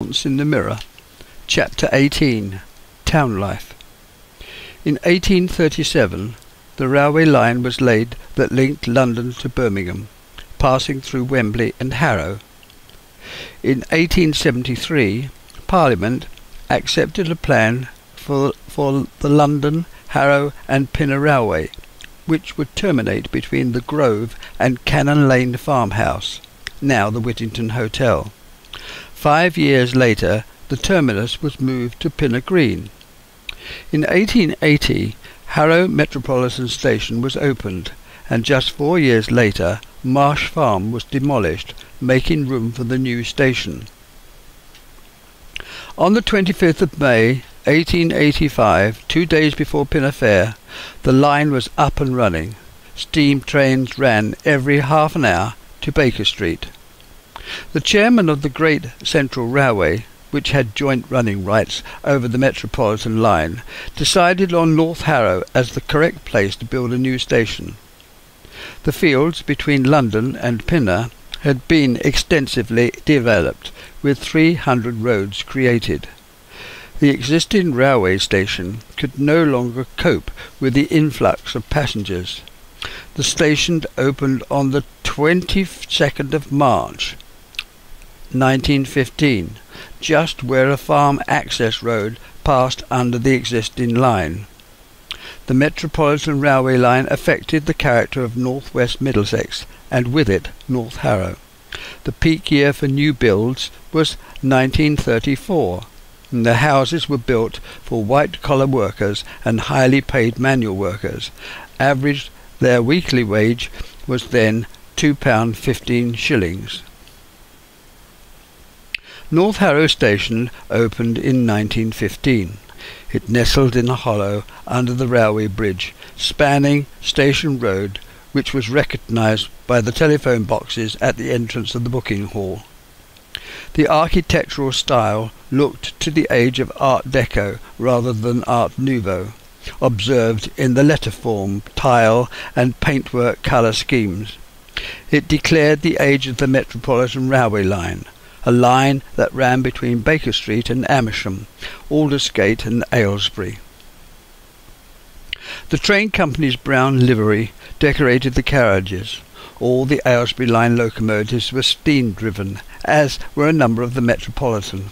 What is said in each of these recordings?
In the Mirror, Chapter 18 Town Life. In 1837, the railway line was laid that linked London to Birmingham, passing through Wembley and Harrow. In 1873, Parliament accepted a plan for, for the London, Harrow and Pinner Railway, which would terminate between the Grove and Cannon Lane farmhouse, now the Whittington Hotel. Five years later, the terminus was moved to Pinner Green. In 1880, Harrow Metropolitan Station was opened, and just four years later, Marsh Farm was demolished, making room for the new station. On the 25th of May, 1885, two days before Pinner Fair, the line was up and running. Steam trains ran every half an hour to Baker Street. The chairman of the Great Central Railway, which had joint running rights over the Metropolitan line, decided on North Harrow as the correct place to build a new station. The fields between London and Pinner had been extensively developed, with 300 roads created. The existing railway station could no longer cope with the influx of passengers. The station opened on the 22nd of March 1915, just where a farm access road passed under the existing line. The Metropolitan Railway line affected the character of North West Middlesex, and with it North Harrow. The peak year for new builds was 1934. And the houses were built for white-collar workers and highly paid manual workers. Average their weekly wage was then £2.15 shillings. North Harrow Station opened in 1915. It nestled in a hollow under the railway bridge, spanning Station Road, which was recognised by the telephone boxes at the entrance of the booking hall. The architectural style looked to the age of Art Deco rather than Art Nouveau, observed in the letterform, tile and paintwork colour schemes. It declared the age of the Metropolitan Railway line, a line that ran between Baker Street and Amersham, Aldersgate and Aylesbury. The train company's brown livery decorated the carriages. All the Aylesbury line locomotives were steam-driven, as were a number of the Metropolitan.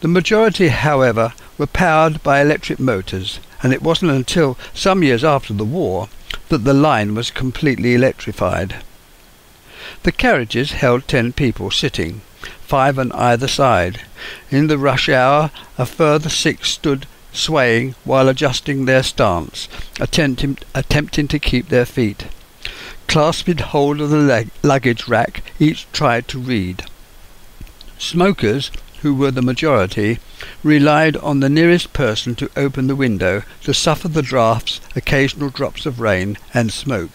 The majority, however, were powered by electric motors, and it wasn't until some years after the war that the line was completely electrified. The carriages held ten people sitting, five on either side. In the rush hour, a further six stood swaying while adjusting their stance, attempting, attempting to keep their feet. Clasping hold of the leg- luggage rack, each tried to read. Smokers, who were the majority, relied on the nearest person to open the window to suffer the draughts, occasional drops of rain, and smoke.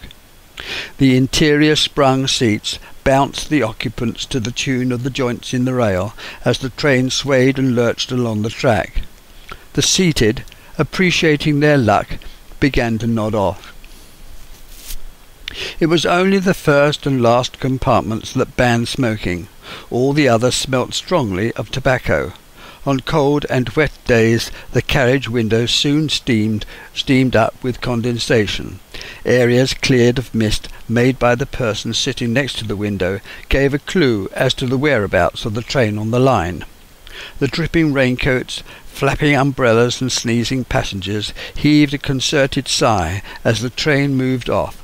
The interior sprung seats bounced the occupants to the tune of the joints in the rail as the train swayed and lurched along the track. The seated, appreciating their luck, began to nod off. It was only the first and last compartments that banned smoking. All the others smelt strongly of tobacco. On cold and wet days the carriage windows soon steamed, steamed up with condensation. Areas cleared of mist made by the person sitting next to the window gave a clue as to the whereabouts of the train on the line. The dripping raincoats, flapping umbrellas and sneezing passengers heaved a concerted sigh as the train moved off.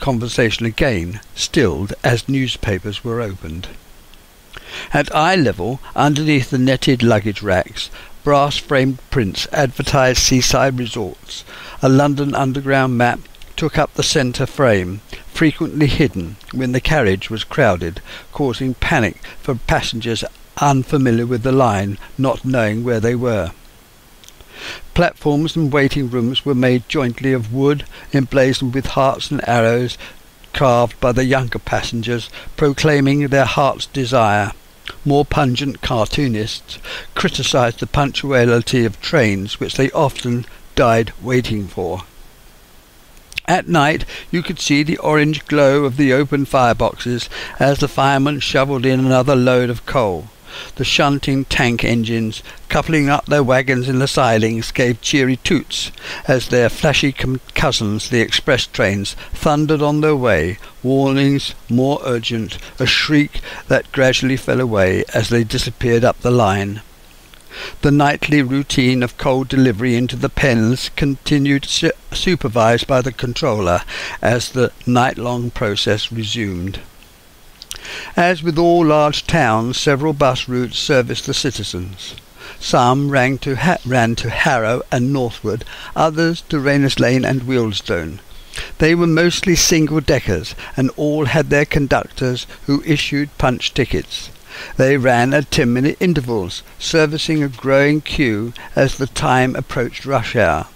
Conversation again stilled as newspapers were opened. At eye level, underneath the netted luggage racks, brass-framed prints advertised seaside resorts. A London Underground map took up the centre frame, frequently hidden when the carriage was crowded, causing panic for passengers unfamiliar with the line, not knowing where they were. Platforms and waiting rooms were made jointly of wood, emblazoned with hearts and arrows, carved by the younger passengers, proclaiming their heart's desire. More pungent cartoonists criticised the punctuality of trains which they often died waiting for. At night you could see the orange glow of the open fireboxes as the firemen shovelled in another load of coal. The shunting tank engines, coupling up their wagons in the sidings, gave cheery toots as their flashy cousins, the express trains, thundered on their way, warnings more urgent, a shriek that gradually fell away as they disappeared up the line. The nightly routine of coal delivery into the pens continued su- supervised by the controller as the night-long process resumed. As with all large towns, several bus routes serviced the citizens. Some ran to, ha- ran to Harrow and northward, others to Rayners Lane and Wealdstone. They were mostly single-deckers, and all had their conductors who issued punch tickets. They ran at ten-minute intervals, servicing a growing queue as the time approached rush hour.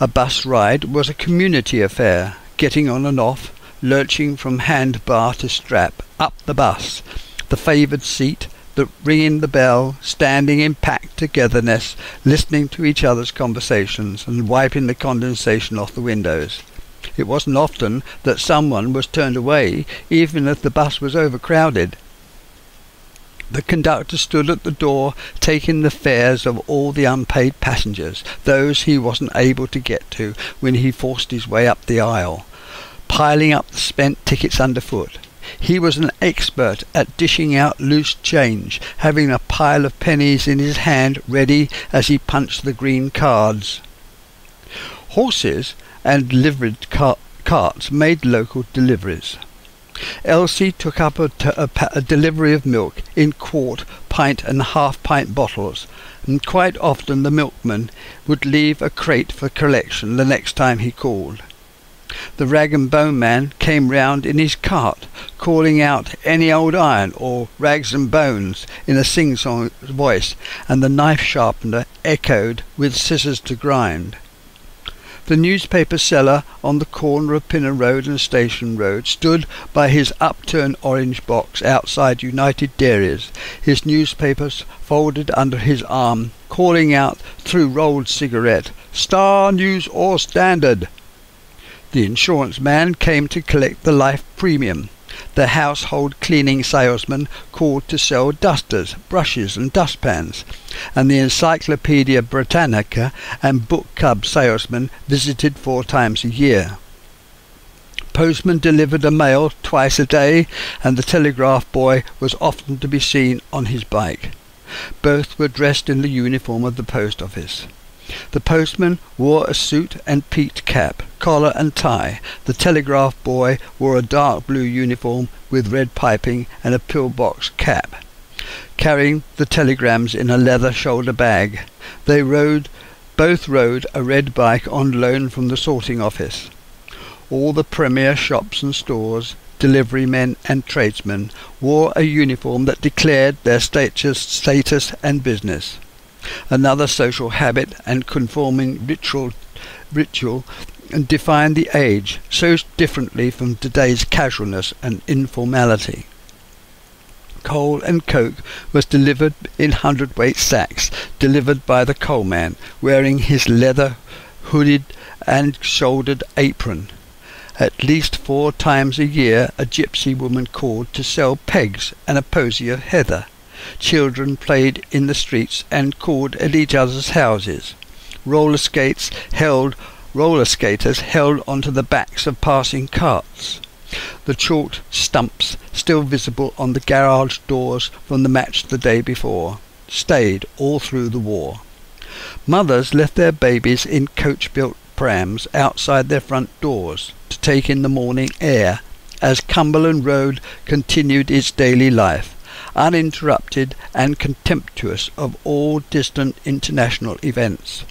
A bus ride was a community affair, getting on and off, lurching from handbar to strap, up the bus, the favoured seat, the ringing the bell, standing in packed togetherness, listening to each other's conversations and wiping the condensation off the windows. It wasn't often that someone was turned away, even if the bus was overcrowded. The conductor stood at the door taking the fares of all the unpaid passengers, those he wasn't able to get to when he forced his way up the aisle piling up the spent tickets underfoot. He was an expert at dishing out loose change, having a pile of pennies in his hand ready as he punched the green cards. Horses and liveried car- carts made local deliveries. Elsie took up a, delivery of milk in quart, pint and half pint bottles, and quite often the milkman would leave a crate for collection the next time he called. The rag and bone man came round in his cart, calling out any old iron or rags and bones in a sing-song voice, and the knife sharpener echoed with scissors to grind. The newspaper seller on the corner of Pinner Road and Station Road stood by his upturned orange box outside United Dairies, his newspapers folded under his arm, calling out through rolled cigarette, Star News or Standard. The insurance man came to collect the life premium. The household cleaning salesman called to sell dusters, brushes and dustpans, and the Encyclopedia Britannica and book club salesman visited four times a year. Postman delivered a mail twice a day, and the telegraph boy was often to be seen on his bike. Both were dressed in the uniform of the post office. The postman wore a suit and peaked cap, collar and tie. The telegraph boy wore a dark blue uniform with red piping and a pillbox cap, carrying the telegrams in a leather shoulder bag. They rode, both rode a red bike on loan from the sorting office. All the premier shops and stores, delivery men and tradesmen, wore a uniform that declared their status, status and business another social habit and conforming ritual, ritual and defined the age so differently from today's casualness and informality. Coal and coke was delivered in hundredweight sacks, delivered by the coalman, wearing his leather hooded and shouldered apron. At least four times a year a gypsy woman called to sell pegs and a posy of heather. Children played in the streets and called at each other's houses. Roller skates held roller skaters held onto the backs of passing carts. The chalked stumps, still visible on the garage doors from the match the day before, stayed all through the war. Mothers left their babies in coach-built prams outside their front doors to take in the morning air as Cumberland Road continued its daily life uninterrupted and contemptuous of all distant international events.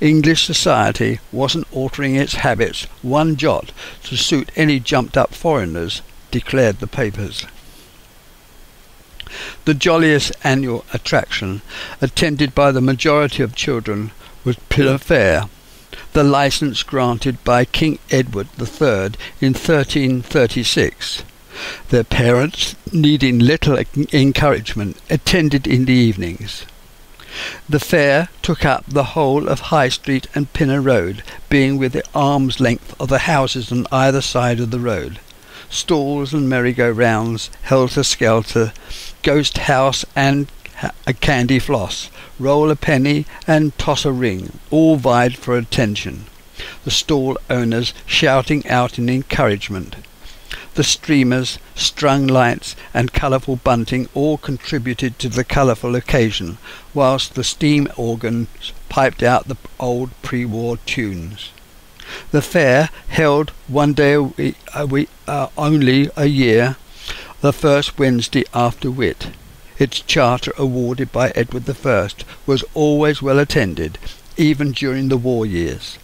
English society wasn't altering its habits one jot to suit any jumped up foreigners, declared the papers. The jolliest annual attraction, attended by the majority of children, was Pinner Fair, the license granted by King Edward III in 1336. Their parents, needing little encouragement, attended in the evenings. The fair took up the whole of High Street and Pinner Road, being within arm's length of the houses on either side of the road. stalls and merry-go-rounds, helter-skelter, ghost house and a candy floss, roll a penny and toss a ring, all vied for attention, the stall owners shouting out in encouragement. The streamers, strung lights, and colourful bunting all contributed to the colourful occasion, whilst the steam organs piped out the old pre-war tunes. The fair, held one day a week, a week uh, only a year, the first Wednesday after Whit. Its charter awarded by Edward I was always well attended, even during the war years.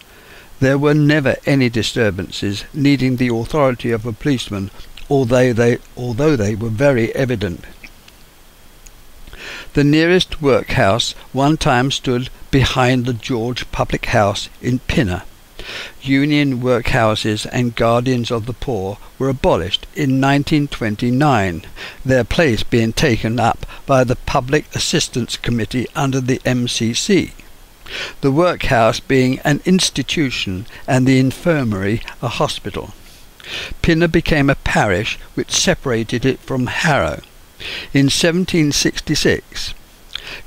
There were never any disturbances needing the authority of a policeman, although they, although they were very evident. The nearest workhouse one time stood behind the George Public House in Pinner. Union workhouses and guardians of the poor were abolished in 1929, their place being taken up by the Public Assistance Committee under the MCC the workhouse being an institution and the infirmary a hospital. Pinner became a parish which separated it from Harrow. In 1766,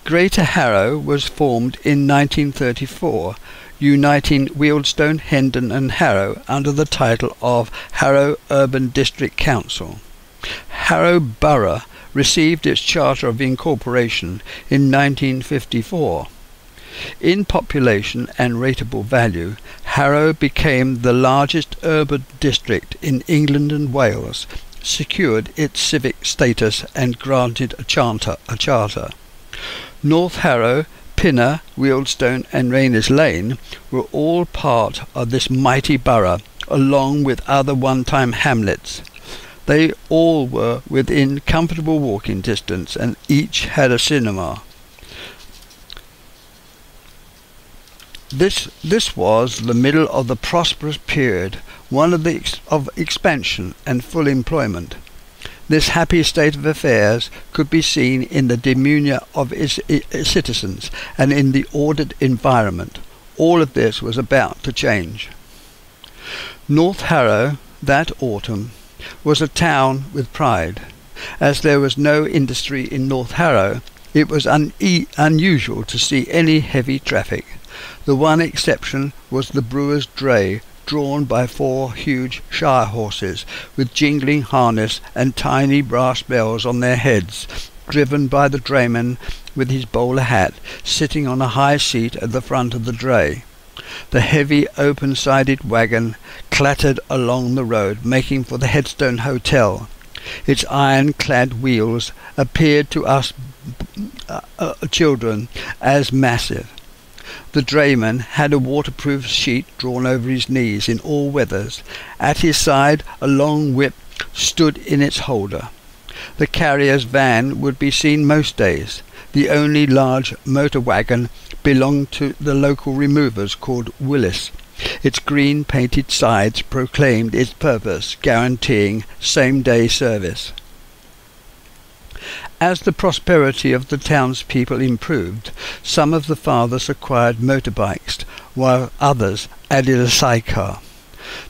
Greater Harrow was formed in 1934, uniting Wealdstone, Hendon and Harrow under the title of Harrow Urban District Council. Harrow Borough received its charter of incorporation in 1954. In population and rateable value, Harrow became the largest urban district in England and Wales, secured its civic status and granted a charter. A charter. North Harrow, Pinner, Wealdstone and Rayners Lane were all part of this mighty borough, along with other one-time hamlets. They all were within comfortable walking distance and each had a cinema. This, this was the middle of the prosperous period, one of, the ex- of expansion and full employment. This happy state of affairs could be seen in the demeanour of its, citizens and in the ordered environment. All of this was about to change. North Harrow, that autumn, was a town with pride. As there was no industry in North Harrow, it was un- unusual to see any heavy traffic. The one exception was the brewer's dray, drawn by four huge shire horses, with jingling harness and tiny brass bells on their heads, driven by the drayman with his bowler hat, sitting on a high seat at the front of the dray. The heavy open-sided wagon clattered along the road, making for the Headstone Hotel. Its iron-clad wheels appeared to us uh, uh, children as massive. The drayman had a waterproof sheet drawn over his knees in all weathers. At his side a long whip stood in its holder. The carrier's van would be seen most days. The only large motor wagon belonged to the local removers called Willis. Its green painted sides proclaimed its purpose, guaranteeing same-day service. As the prosperity of the townspeople improved, some of the fathers acquired motorbikes, while others added a sidecar.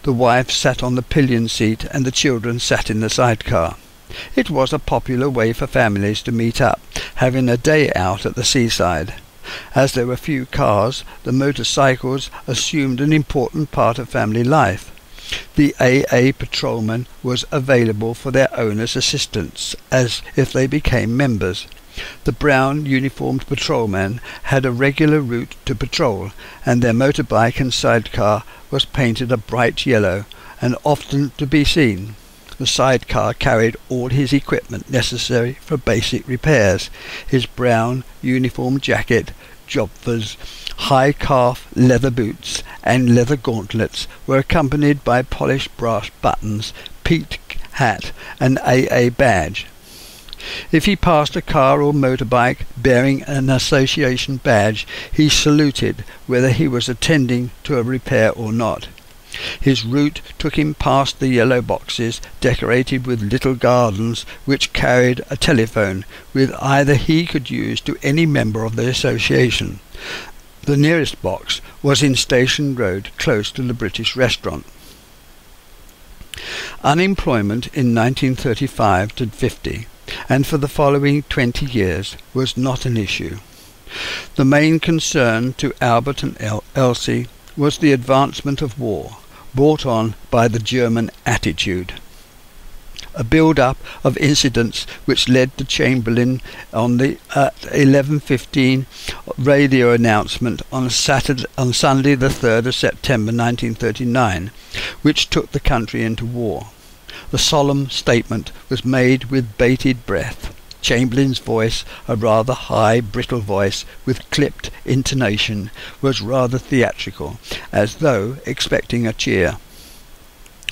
The wife sat on the pillion seat and the children sat in the sidecar. It was a popular way for families to meet up, having a day out at the seaside. As there were few cars, the motorcycles assumed an important part of family life. The AA patrolman was available for their owners' assistance as if they became members. The brown uniformed patrolmen had a regular route to patrol, and their motorbike and sidecar was painted a bright yellow and often to be seen. The sidecar carried all his equipment necessary for basic repairs, his brown uniform jacket, jodhpurs, high calf leather boots and leather gauntlets were accompanied by polished brass buttons, peaked hat and AA badge. If he passed a car or motorbike bearing an association badge, he saluted whether he was attending to a repair or not. His route took him past the yellow boxes decorated with little gardens which carried a telephone which either he could use to any member of the association. The nearest box was in Station Road, close to the British restaurant. Unemployment in 1935 to 50 and for the following 20 years was not an issue. The main concern to Albert and El- Elsie was the advancement of war, brought on by the German attitude. A build-up of incidents which led to Chamberlain on the uh, 11:15 radio announcement on Saturday, on Sunday, the 3rd of September 1939, which took the country into war. The solemn statement was made with bated breath. Chamberlain's voice, a rather high, brittle voice with clipped intonation, was rather theatrical, as though expecting a cheer.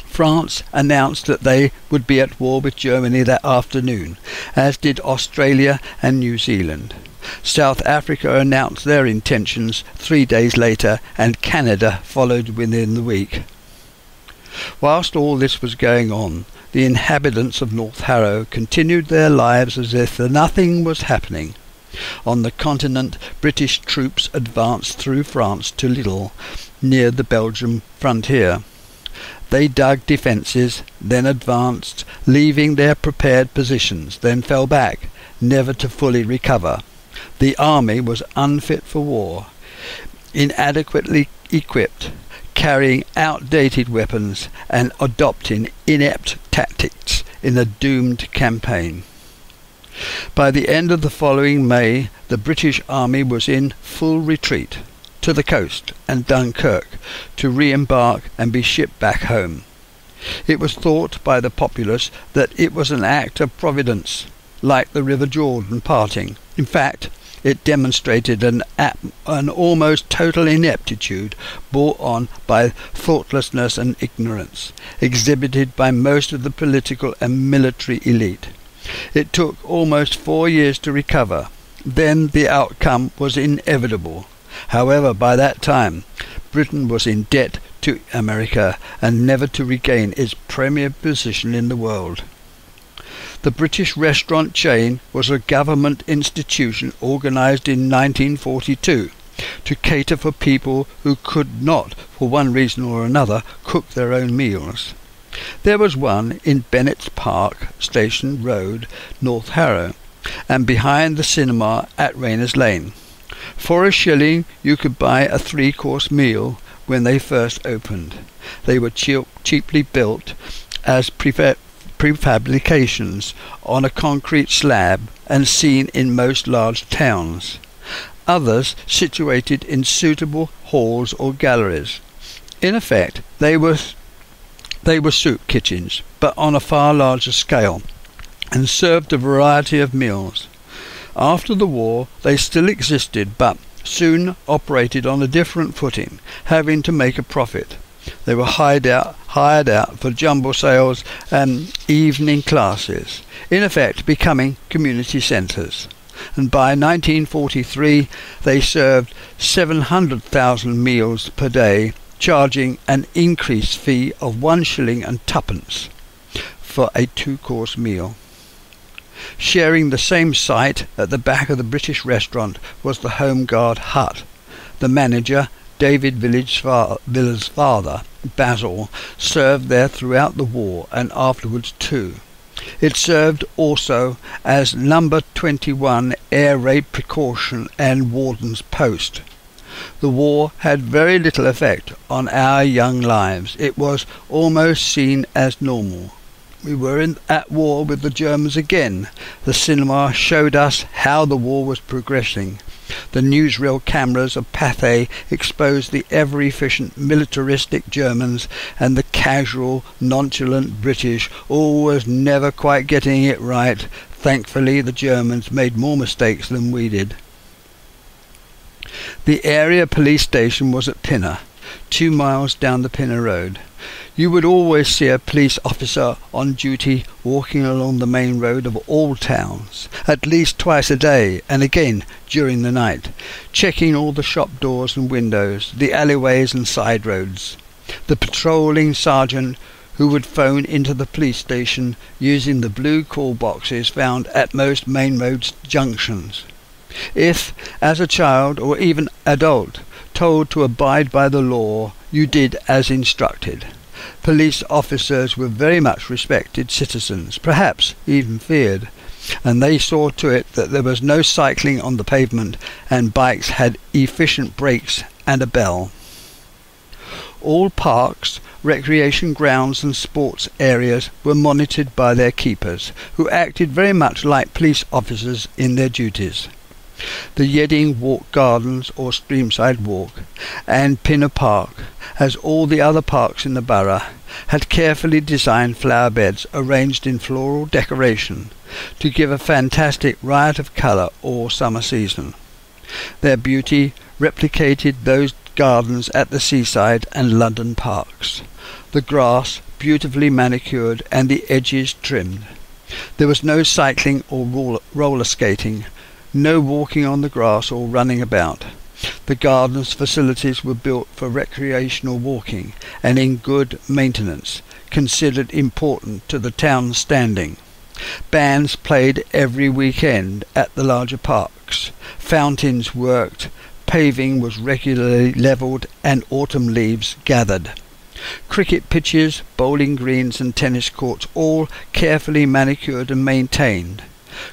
France announced that they would be at war with Germany that afternoon, as did Australia and New Zealand. South Africa announced their intentions three days later, and Canada followed within the week. Whilst all this was going on, the inhabitants of North Harrow continued their lives as if nothing was happening. On the continent, British troops advanced through France to Lille, near the Belgian frontier. They dug defences, then advanced, leaving their prepared positions, then fell back, never to fully recover. The army was unfit for war, inadequately equipped, carrying outdated weapons and adopting inept tactics in a doomed campaign. By the end of the following May, the British Army was in full retreat to the coast and Dunkirk to re-embark and be shipped back home. It was thought by the populace that it was an act of providence, like the River Jordan parting. In fact, it demonstrated an, an almost total ineptitude brought on by thoughtlessness and ignorance, exhibited by most of the political and military elite. It took almost four years to recover. Then the outcome was inevitable. However, by that time, Britain was in debt to America and never to regain its premier position in the world. The British restaurant chain was a government institution organized in 1942 to cater for people who could not, for one reason or another, cook their own meals. There was one in Bennett's Park, Station Road, North Harrow, and behind the cinema at Rayners Lane. For a shilling you could buy a three-course meal when they first opened. They were cheaply built as prefe- prefabrications on a concrete slab and seen in most large towns. Others situated in suitable halls or galleries. In effect, they were they were soup kitchens, but on a far larger scale, and served a variety of meals. After the war, they still existed, but soon operated on a different footing, having to make a profit. They were hired out, hired out for jumble sales and evening classes, in effect becoming community centres. And by 1943 they served 700,000 meals per day, charging an increased fee of one shilling and twopence for a two-course meal. Sharing the same site at the back of the British restaurant was the Home Guard hut. The manager, David Village Villa's father, Basil, served there throughout the war and afterwards too. It served also as number 21 air raid precaution and warden's post. The war had very little effect on our young lives. It was almost seen as normal. We were in, at war with the Germans again. The cinema showed us how the war was progressing. The newsreel cameras of Pathé exposed the ever-efficient militaristic Germans and the casual, nonchalant British, always never quite getting it right. Thankfully, the Germans made more mistakes than we did. The area police station was at Pinner, two miles down the Pinner Road. You would always see a police officer on duty walking along the main road of all towns, at least twice a day, and again during the night, checking all the shop doors and windows, the alleyways and side roads. The patrolling sergeant who would phone into the police station using the blue call boxes found at most main roads junctions. If, as a child or even adult, told to abide by the law, you did as instructed. Police officers were very much respected citizens, perhaps even feared, and they saw to it that there was no cycling on the pavement and bikes had efficient brakes and a bell. All parks, recreation grounds and sports areas were monitored by their keepers, who acted very much like police officers in their duties. The Yeading Walk Gardens or Streamside Walk and Pinner Park, as all the other parks in the borough, had carefully designed flower beds arranged in floral decoration to give a fantastic riot of colour all summer season. Their beauty replicated those gardens at the seaside and London parks. The grass beautifully manicured and the edges trimmed. There was no cycling or roller skating, no walking on the grass or running about. The gardens facilities were built for recreational walking and in good maintenance, considered important to the town's standing. Bands played every weekend at the larger parks. Fountains worked, paving was regularly levelled and autumn leaves gathered. Cricket pitches, bowling greens and tennis courts all carefully manicured and maintained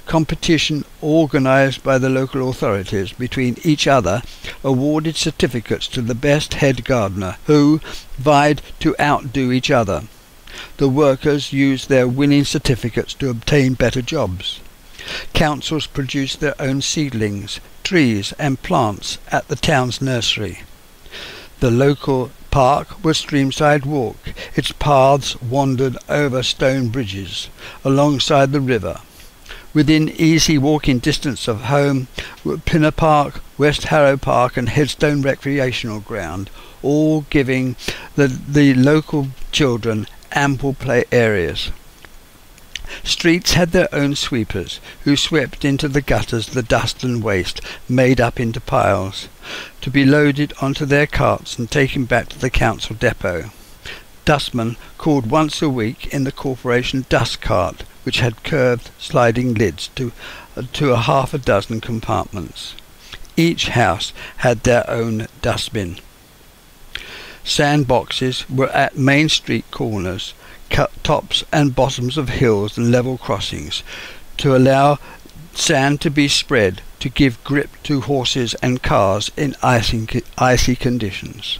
competition organised by the local authorities between each other awarded certificates to the best head gardener, who vied to outdo each other. The workers used their winning certificates to obtain better jobs. Councils produced their own seedlings, trees and plants at the town's nursery. The local park was Streamside Walk. Its paths wandered over stone bridges alongside the river within easy walking distance of home were Pinner Park, West Harrow Park and Headstone Recreational Ground, all giving the, the local children ample play areas. Streets had their own sweepers, who swept into the gutters the dust and waste made up into piles, to be loaded onto their carts and taken back to the council depot. Dustmen called once a week in the corporation dust cart, which had curved sliding lids to, to a half a dozen compartments. Each house had their own dustbin. Sandboxes were at main street corners, cut tops and bottoms of hills and level crossings to allow sand to be spread to give grip to horses and cars in icy, icy conditions.